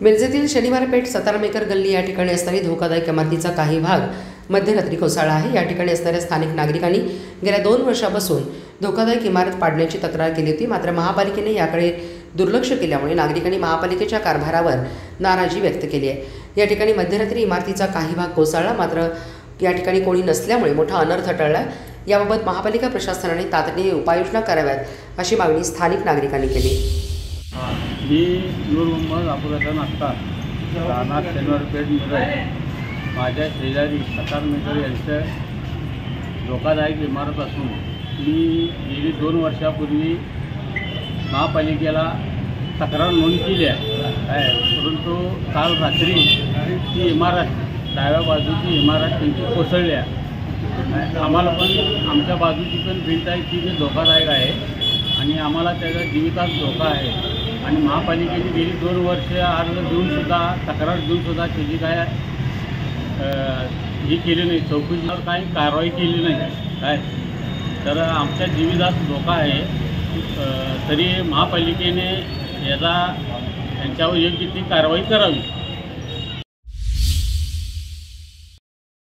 मिरजेतील शनिवार पेठ गल्ली या ठिकाणी असणारी धोकादायक इमारतीचा काही भाग मध्यरात्री कोसळला आहे. या ठिकाणी असणाऱ्या स्थानिक नागरिकांनी गेल्या दोन वर्षापासून धोकादायक इमारत पाडण्याची तक्रार केली होती. मात्र महापालिकेने याकडे दुर्लक्ष केल्यामुळे नागरिकांनी महापालिकेच्या कारभारावर नाराजी व्यक्त केली आहे. या ठिकाणी मध्यरात्री इमारतीचा काही भाग कोसळला मात्र या ठिकाणी कोणी नसल्यामुळे मोठा अनर्थ टळला. याबाबत महापालिका प्रशासनाने तातडीने उपाययोजना कराव्यात अशी मागणी स्थानिक नागरिकांनी केली. मी नूर मोहम्मद अबुरहसान अख्तर राहणार शनिवार पेठ मिरज. माझ्या शेजारी सतार मीटर यांच्या धोकादायक इमारत असून मी गेली दोन वर्षापूर्वी महापालिकेला तक्रार नोंद केली आहे. परंतु काल रात्री ती इमारत डाव्या बाजूची इमारत त्यांची कोसळली आहे. आम्हाला पण आमच्या बाजूची पण भिंत आहे ती धोकादायक आहे. आणि आम्हाला त्याचा जीवितात धोका आहे. आणि महापालिकेने गेली दोन वर्ष अर्ज देऊनसुद्धा तक्रार देऊनसुद्धा त्याची काय हे केली नाही. चौकशीवर काही कारवाई केली नाही. काय? तर आमच्या जीवितात धोका आहे. तरी महापालिकेने याचा यांच्यावर योग्य ती कारवाई करावी.